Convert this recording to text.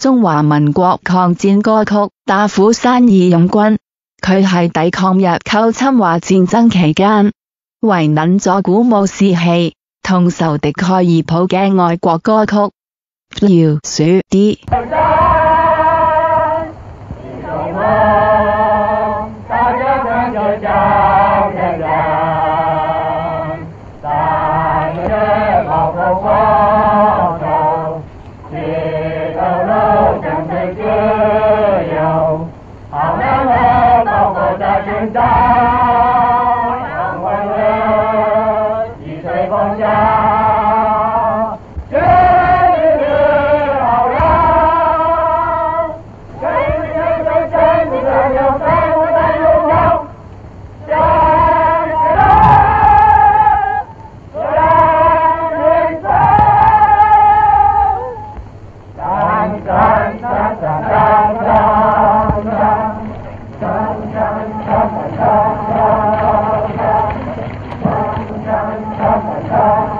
中华民国抗战歌曲《大虎山义勇军》，佢系抵抗日寇侵华战争期间，为捻咗鼓舞士气、同仇敌忾而谱嘅爱国歌曲。要说啲。成长让快乐已随风飘 Thank you.